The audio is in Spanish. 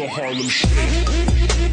los Harlem Shake.